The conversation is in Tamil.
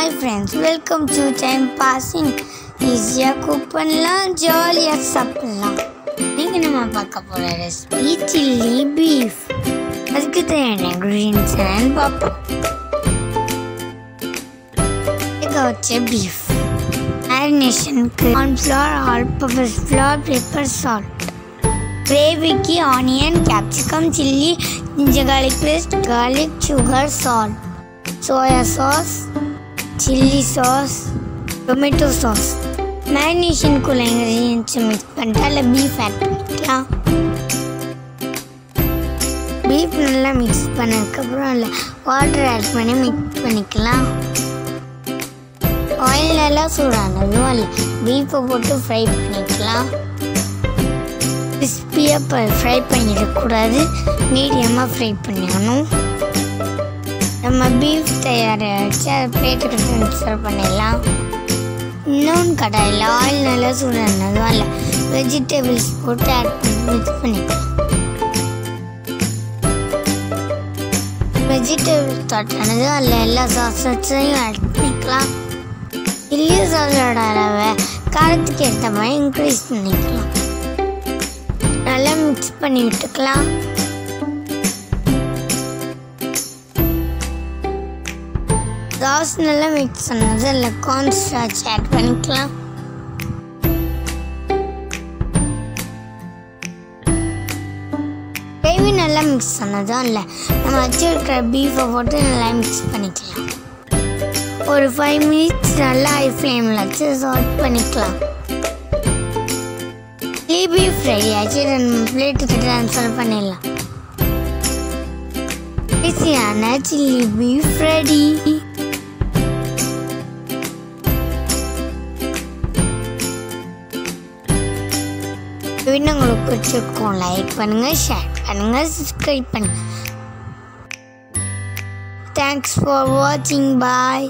Hi friends, welcome to Time Passing. Is Yakupan lang jolly at sapla. Hindi naman pagkapolar recipe, chili beef. Let's get the ingredients and papa. the beef. Marination on flour, all purpose flour, pepper, salt. Gravy ki onion, capsicum, chili, ginger garlic paste, garlic, sugar, salt, soya sauce, chilli sauce tomato sauce. மேரினேஷனுக்குள்ள ingredients mix பண்ணிட்டு அதில் பீஃப் ஆட் பண்ணிக்கலாம் பீஃப் நல்லா மிக்ஸ் பண்ணதுக்கப்புறம் அதில் வாட்டர் ஆட் பண்ணி மிக்ஸ் பண்ணிக்கலாம். ஆயில் நல்லா சூடானதும் அதில் பீஃபை போட்டு ஃப்ரை பண்ணிக்கலாம். கிறிஸ்பியாக ஃப்ரை பண்ணிடக்கூடாது. மீடியமாக ஃப்ரை பண்ணிடணும். நம்ம பீஃப் தயார் வச்சு அதை பிளேட்டுக்கு ட்ரான்ஸ்ஃபர் பண்ணிடலாம். இன்னொன்று கடாயில் ஆயில் நல்லா சூடானதும் இல்லை வெஜிடபிள்ஸ் போட்டு ஆட் பண்ணி மிக்ஸ் பண்ணிக்கலாம். வெஜிடபிள்ஸ் தட்டானது அதில் எல்லா சாசஸையும் ஆட் பண்ணிக்கலாம். இல்லையும் சாஸோட அளவை காரத்துக்கு ஏற்ற மாதிரி இன்க்ரீஸ் பண்ணிக்கலாம். நல்லா மிக்ஸ் பண்ணி விட்டுக்கலாம். சாஸ் நல்லா மிக்ஸ் பண்ணது. இல்லை கார்ன் ஸ்டார்ச் ஆட் பண்ணிக்கலாம். கிரேவி நல்லா மிக்ஸ் பண்ணதும் இல்லை நம்ம வச்சுருக்கிற பீஃபை போட்டு நல்லா மிக்ஸ் பண்ணிக்கலாம். ஒரு ஃபைவ் மினிட்ஸ் நல்லா ஹை ஃப்ளேமில் வச்சு சால்ட் பண்ணிக்கலாம். சில்லி பீஃப் ரெடி ஆச்சு. நம்ம பிளேட்டுக்கு ட்ரான்ஸ்ஃபர் பண்ணிடலாம். ஈஸியான சில்லி பீஃப் ரெடி வீடியோ உங்களுக்கு பிடிச்சிருக்கோம் லைக் பண்ணுங்க ஷேர் பண்ணுங்க சப்ஸ்கிரைப் பண்ணுங்கள் தேங்க்ஸ் ஃபார் வாட்சிங் பாய்